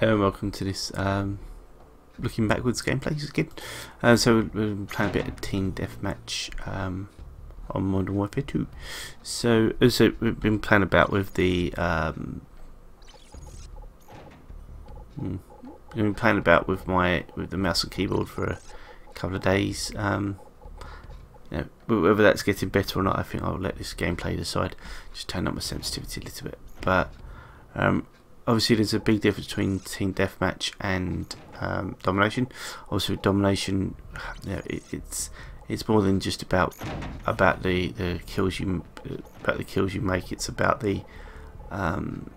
Hello and welcome to this um, looking backwards gameplay again. Uh, so we're playing a bit of team deathmatch um, on Modern Warfare 2. So, uh, so we've been playing about with the um, hmm, we've been playing about with my with the mouse and keyboard for a couple of days. Um, you know, whether that's getting better or not, I think I'll let this gameplay decide. Just turn up my sensitivity a little bit, but um, obviously there's a big difference between team deathmatch and um, domination. Obviously, domination, you know, it, it's it's more than just about about the, the kills you about the kills you make. It's about the um,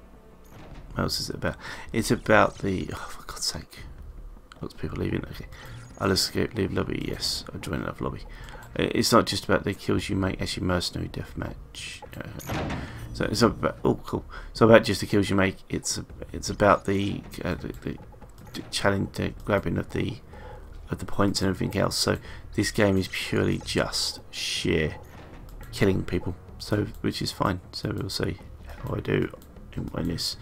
what else is it about? It's about the oh, for God's sake, lots of people leaving. Okay, I'll escape, leave lobby. Yes, I'll join another lobby. It's not just about the kills you make. Actually, mercenary deathmatch. Uh, so it's about oh cool. It's about just the kills you make. It's it's about the, uh, the, the challenge, the grabbing of the of the points and everything else. So this game is purely just sheer killing people. So which is fine. So we'll see how I do in this.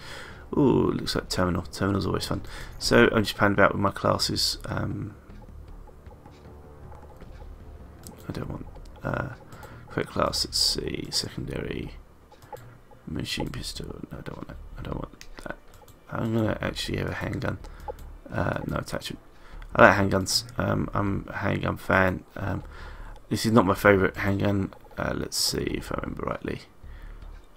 Ooh, looks like terminal. Terminal's always fun. So I'm just playing about with my classes. Um, I don't want uh, quick class. Let's see, secondary machine pistol. No, I don't want that. I don't want that. I'm gonna actually have a handgun. Uh, no attachment. I like handguns. Um, I'm a handgun fan. Um, this is not my favourite handgun. Uh, let's see if I remember rightly.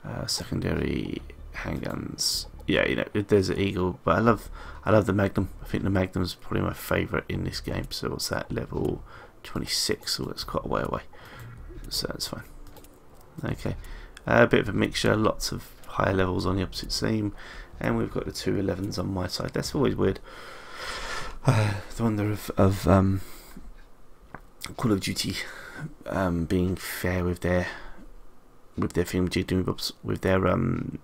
Uh, secondary handguns. Yeah, you know, there's an eagle, but I love, I love the Magnum. I think the Magnum is probably my favourite in this game. So what's that level? 26, so that's quite a way away. So that's fine. Okay, uh, a bit of a mixture, lots of higher levels on the opposite team, and we've got the two 11s on my side. That's always weird. Uh, the wonder of, of um, Call of Duty um, being fair with their with their film doing with their um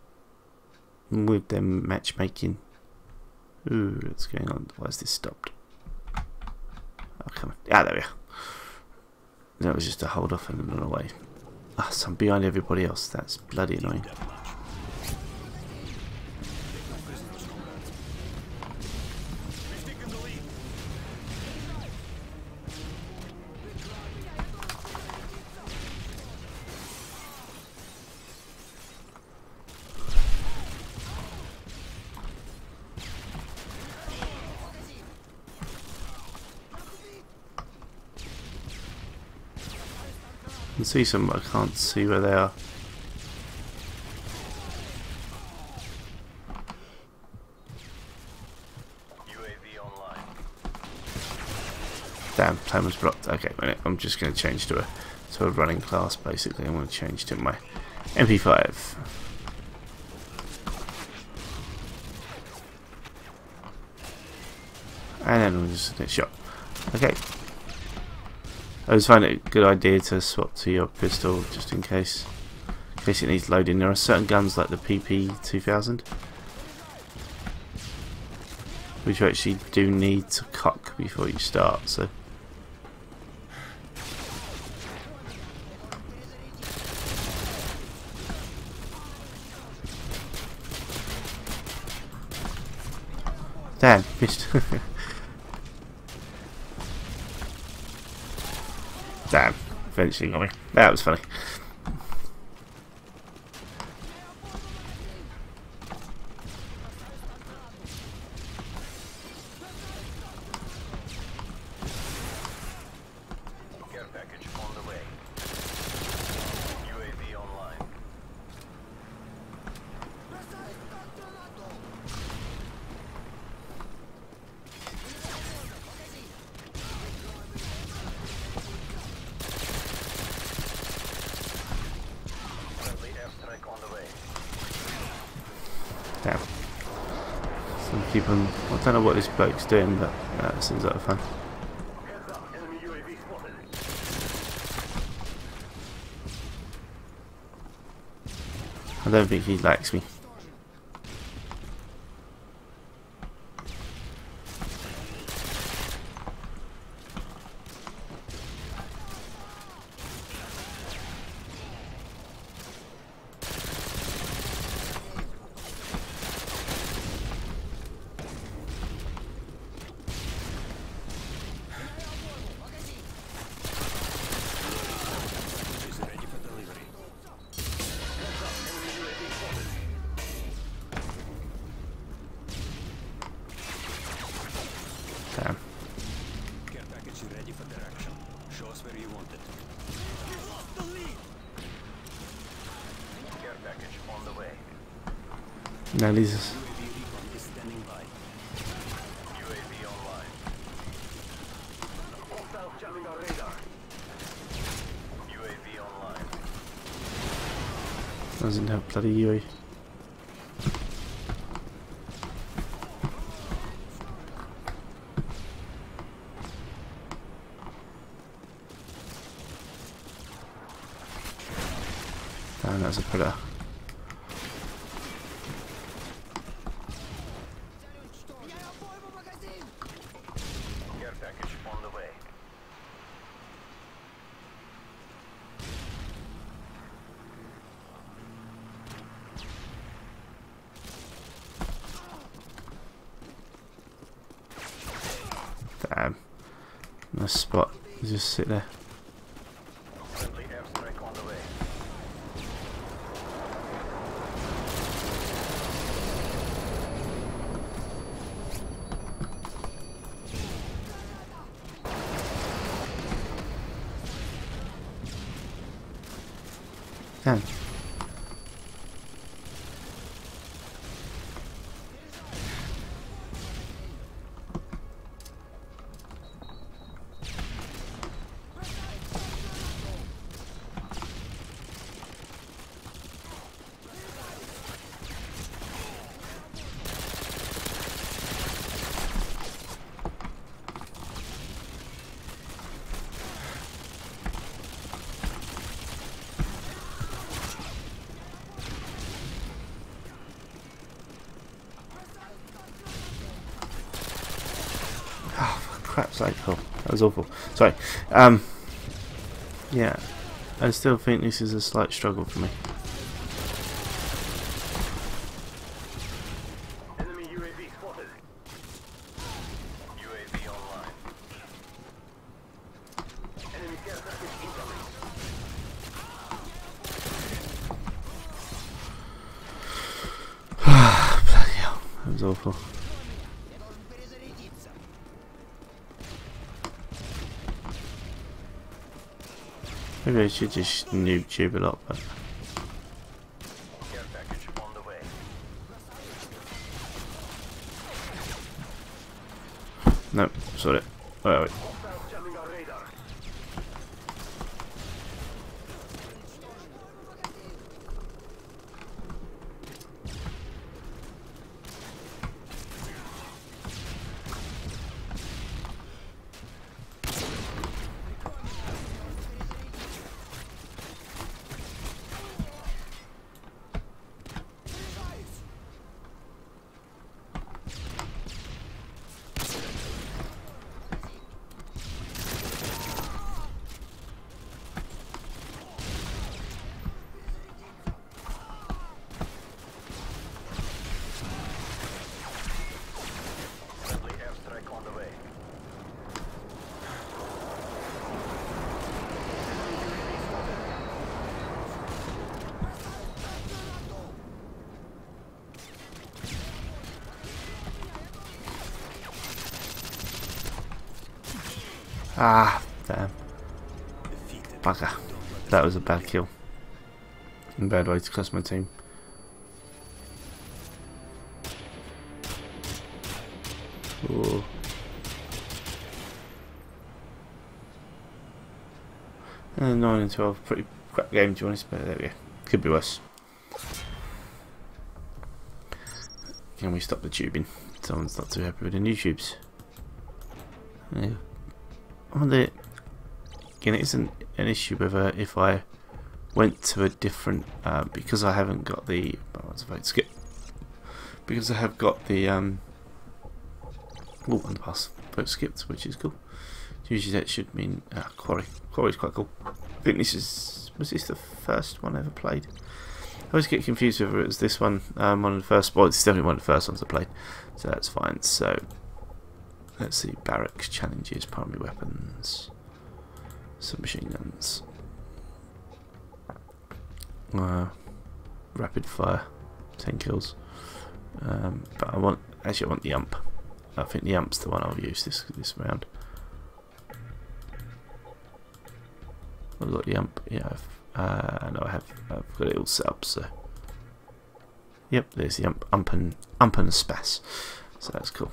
with their matchmaking. Ooh, what's going on? Why is this stopped? Oh, come on. Ah, there we are. That was just a hold off and run away. Ah, so I'm behind everybody else. That's bloody annoying. Can see some, but I can't see where they are. Damn, time was blocked. Okay, minute. I'm just going to change to a to a running class. Basically, I'm going to change to my MP5. And then we'll just get shot. Okay, I just find it a good idea to swap to your pistol just in case in case it needs loading. There are certain guns like the PP2000 which you actually do need to cock before you start so Damn, missed. Damn, eventually got me. That was funny. Damn. I don't know what this bloke's doing, but uh, seems like a fun. I don't think he likes me. Online. doesn't have bloody UE. Damn, that's a predator. Care package on the way. Damn. Nice spot. Just sit there. Damn. Oh, for crap's sake. Oh, that was awful. Sorry. Um, yeah. I still think this is a slight struggle for me. Enemy UAV spotted. UAV online. Enemy care package incoming. Bloody hell. That was awful. Maybe I should just noob tube a lot, but no, sorry. Wait, Ah, damn. Bugger. That was a bad kill. And bad way to cost my team. Ooh. Uh, 9 and 12, pretty crap game to be honest, but there we go. Could be worse. Can we stop the tubing? Someone's not too happy with the noob tubes. Yeah. I wonder, again, it isn't an issue whether if I went to a different, uh, because I haven't got the, oh, what's the vote skip, because I have got the, um, oh, underpass vote skipped, which is cool. Usually that should mean, uh, quarry, quarry's quite cool. I think this is, was this the first one I ever played? I always get confused whether it was this one, um, one of the first, well it's definitely one of the first ones I played, so that's fine, so let's see, barracks, challenges, primary weapons, submachine guns, uh, rapid fire, 10 kills, um, but I want, actually I want the ump, I think the ump's the one I'll use this, this round. I've got the ump. Yeah, I've, uh, no, I have. I've got it all set up. So, yep, there's the ump, ump and ump and spas. So that's cool.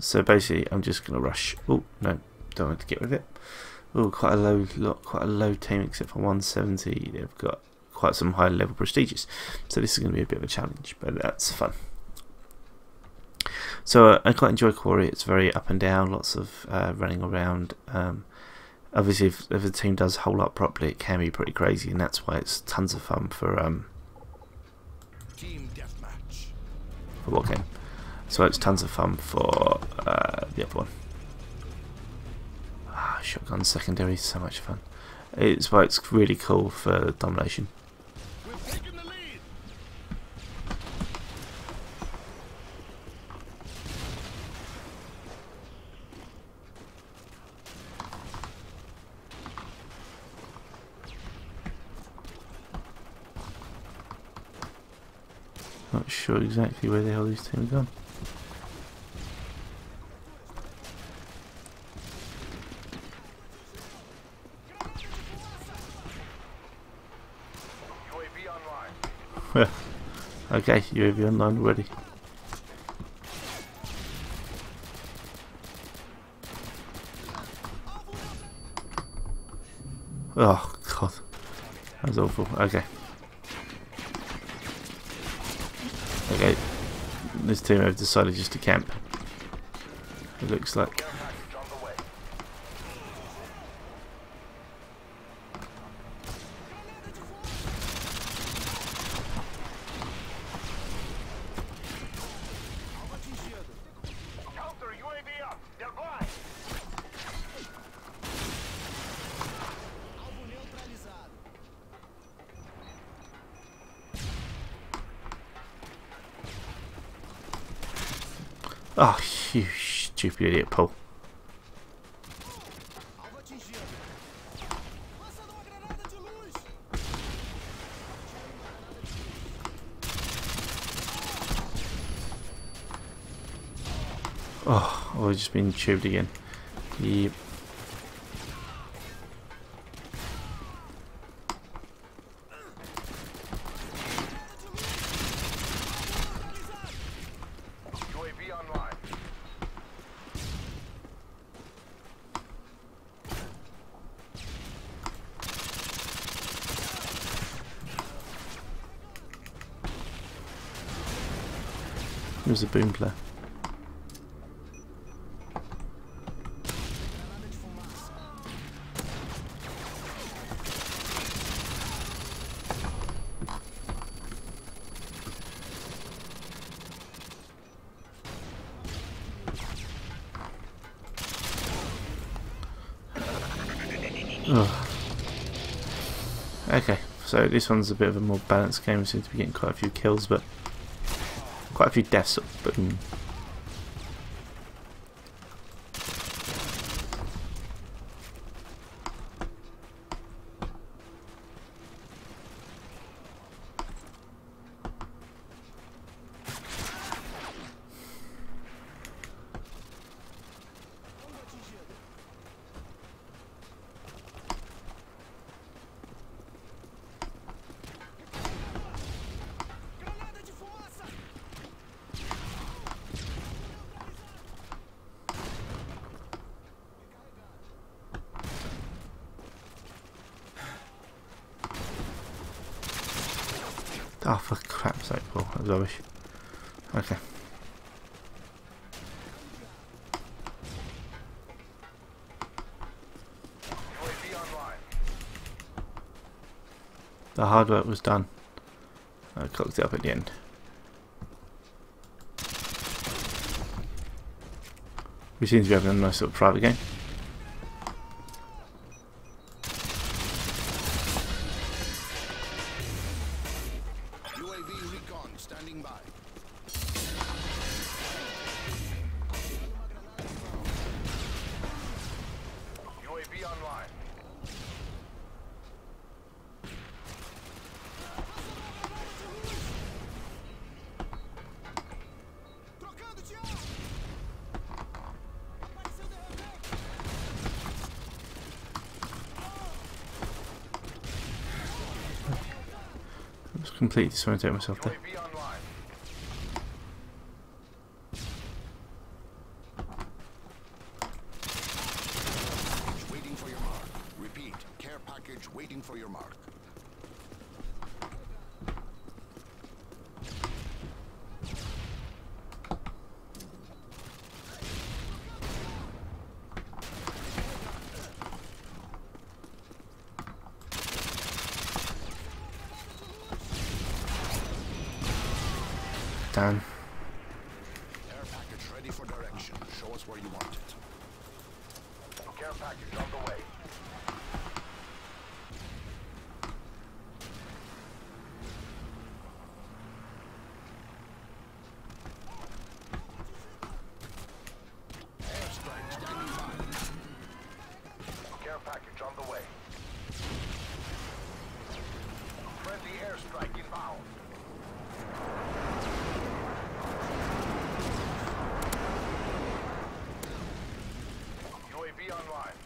So basically, I'm just gonna rush. Oh no, don't want to get rid of it. Oh, quite a low lot, quite a low team except for 170. They've got quite some high level prestigious. So this is going to be a bit of a challenge, but that's fun. So uh, I quite enjoy Quarry. It's very up and down, lots of uh, running around. Um, obviously, if, if the team does hold up properly, it can be pretty crazy, and that's why it's tons of fun for um, Team deathmatch. for what game? So it's tons of fun for the other one. Ah, shotgun secondary, so much fun. It's why it's really cool for domination. We've taken the lead. Not sure exactly where the hell these teams have gone. UAV online. Okay, UAV online already. Oh god, that was awful. Okay, okay. This team have decided just to camp. It looks like. Care package on the way. Counter UAV up. They're blind. Alvo neutralizado. Oh, you stupid idiot, Paul. Alvo atingido. Lançando uma granada de luz. Oh, oh, I've just been tubed again. Yep. There's a boom player. So this one's a bit of a more balanced game. We seem to be getting quite a few kills, but quite a few deaths. But mm, oh, for crap's sake, Paul, that was rubbish. Okay. The hard work was done. I cocked it up at the end. We seem to be having a nice little private game. Completely disorientate myself there for your mark. Repeat. Care package waiting for your mark. Dan. Care package ready for direction. Show us where you want it. Care package on the way. Airstrike standing by. Care package on the way. Friendly airstrike inbound. UAV online.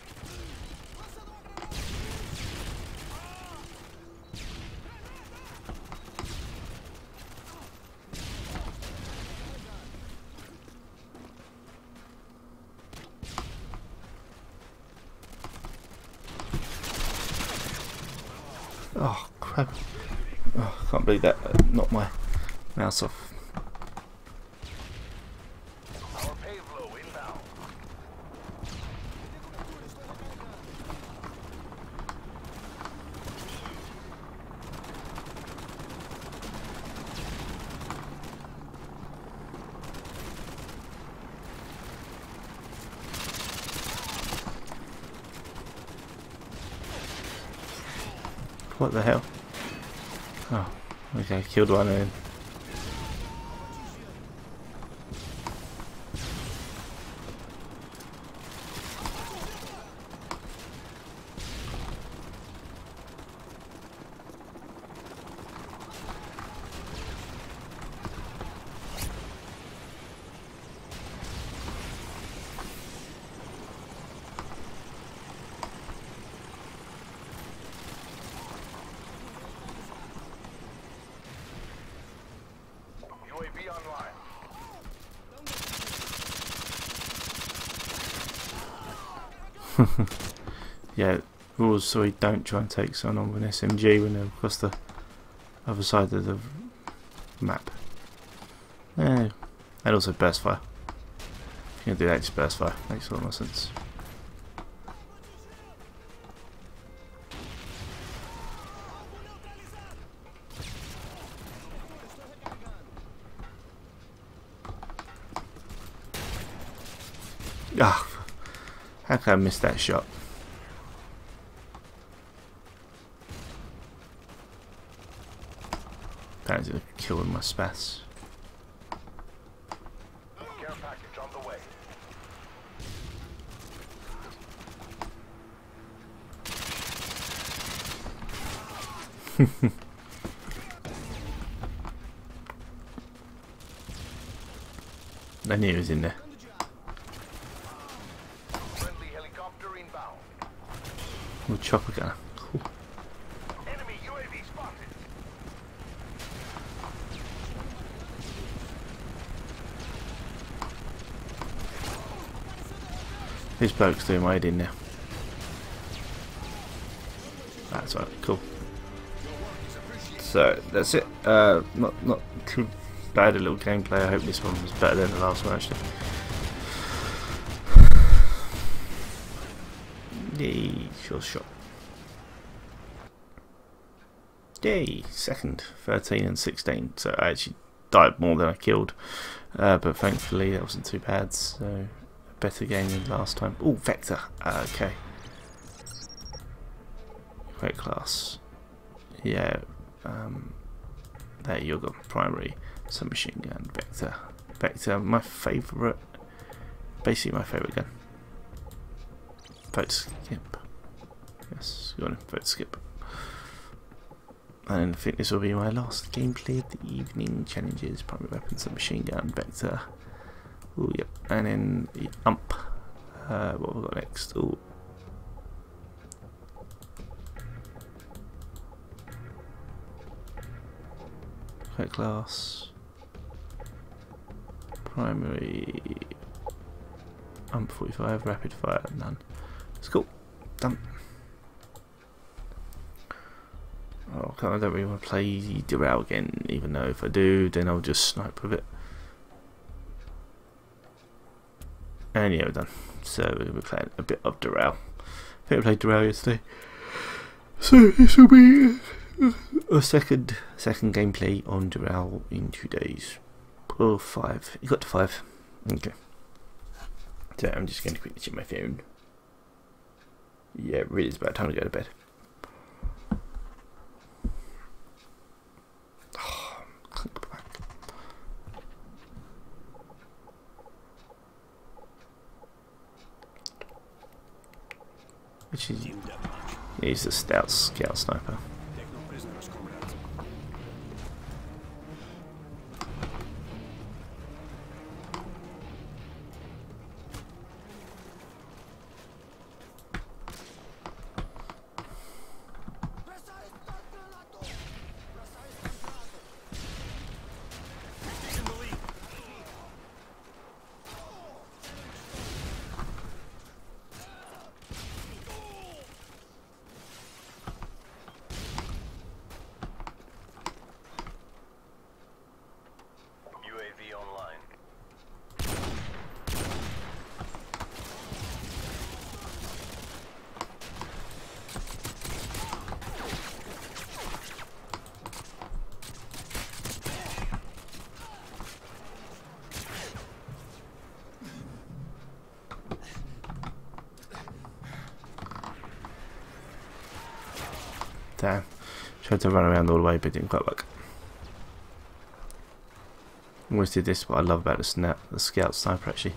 Oh crap! Oh, I can't believe that uh, knocked my mouse off. What the hell? Killed one and Online. yeah, rules so we don't try and take someone on with an SMG when they're across the other side of the map. Yeah, and also burst fire. If you're gonna do that, just burst fire. Makes a lot more sense. Ah, how can I miss that shot? That is a kill with my spas. Care package on the way. I knew he was in there. Chopper gunner. Cool. This bloke's doing my head in now. That's right, cool. So that's it. Uh, not not too bad a little gameplay. I hope this one was better than the last one actually. Yay, sure shot. Yay, second, 13 and 16. So I actually died more than I killed. Uh, but thankfully that wasn't too bad. So better game than last time. Oh, Vector. Uh, okay. Great class. Yeah. Um, there you go. Primary submachine gun. Vector. Vector. My favourite. Basically my favourite gun. Vote skip. Yes, go on, vote skip. And I think this will be my last gameplay of the evening. Challenges, primary weapons, weapon, submachine gun, vector. Oh, yep. And then the ump. Uh, what have we got next? Oh. Quick class. Primary. Um, 45. Rapid fire. None. It's cool. Done. Oh, I don't really want to play Derail again, even though if I do, then I'll just snipe with it. And yeah, we're done. So we're going to be playing a bit of Derail. I think I played Derail yesterday. So this will be a second second gameplay on Derail in two days. Or five. You got to five. Okay. So I'm just going to quickly check my phone. Yeah, really is about time to go to bed. Which is stout scout sniper. Tried to run around all the way, but didn't quite work. Always did this. What I love about the snap, the scout sniper actually.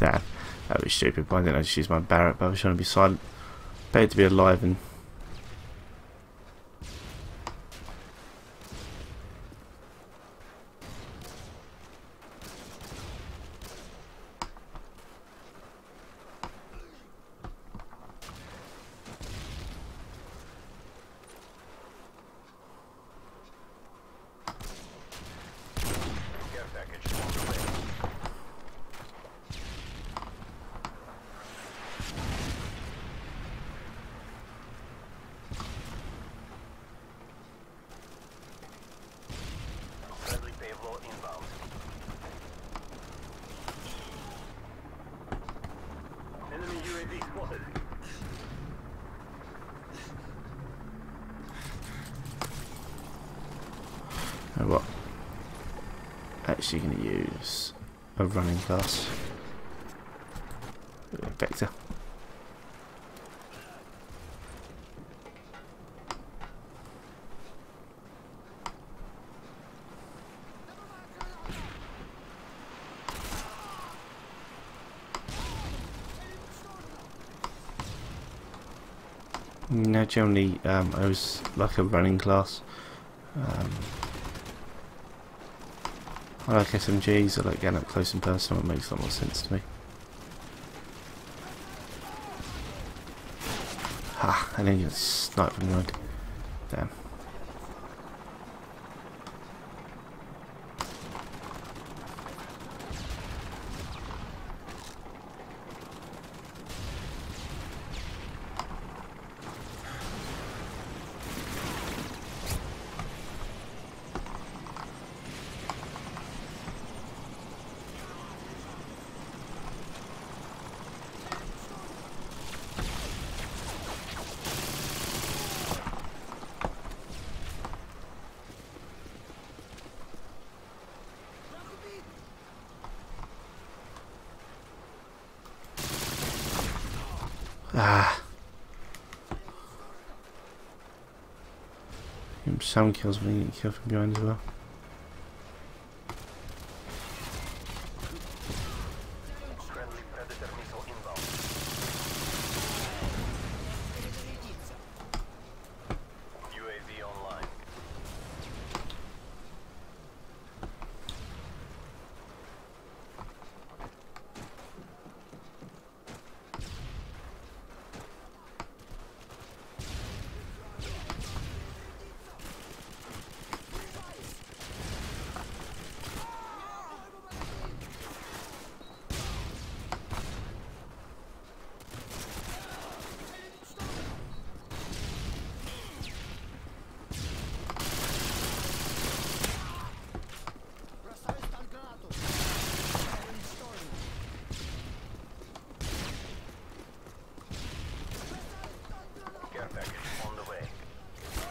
Damn, that was stupid. Why didn't I just use my Barrett? But I was trying to be silent. Better to be alive and. Care package on the way. Friendly payload inbound. Enemy UAV spotted. Oh, what? Actually, going to use a running class. Vector. No, generally, um, I was like a running class. Um, I like SMGs, I like getting up close and personal, it makes a lot more sense to me. Ha, and then you get. Damn. Some kills when you get killed from behind as well.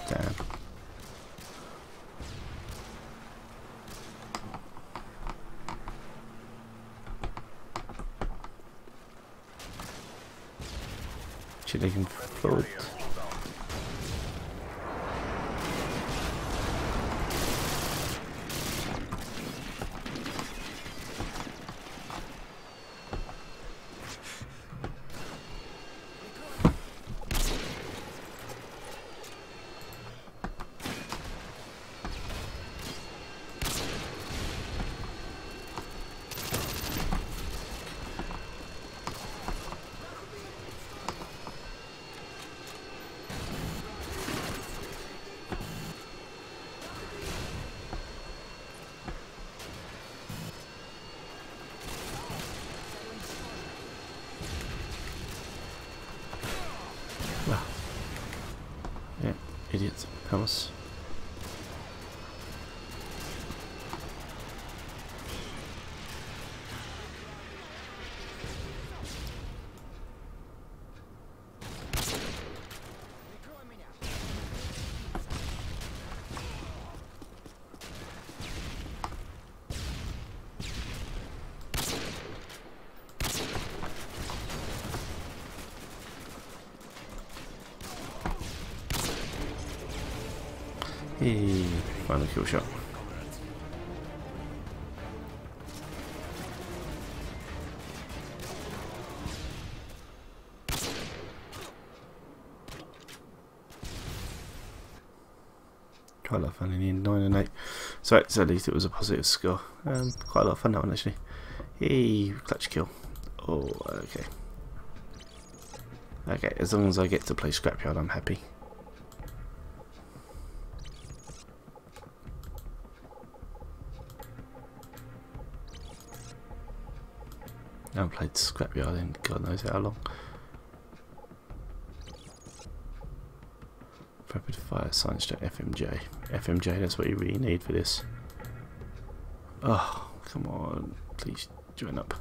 Damn. Should they can float? Yeah, idiots. Kill shot. Quite a lot of fun in the end, 9 and 8. So, so at least it was a positive score. Um, quite a lot of fun that one actually. Hey, clutch kill. Oh, okay. Okay, as long as I get to play Scrapyard, I'm happy. I haven't played Scrapyard in God knows how long. Rapid Fire Science Jet FMJ. FMJ, that's what you really need for this. Oh, come on. Please join up.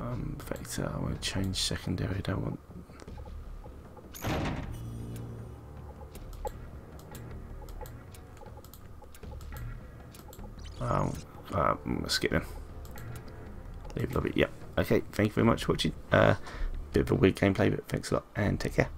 Um, uh, I want to change secondary. Don't want. Um, uh, let's skip Leave lobby. Yep. Okay. Thank you very much for watching. Uh, bit of a weird gameplay, but thanks a lot and take care.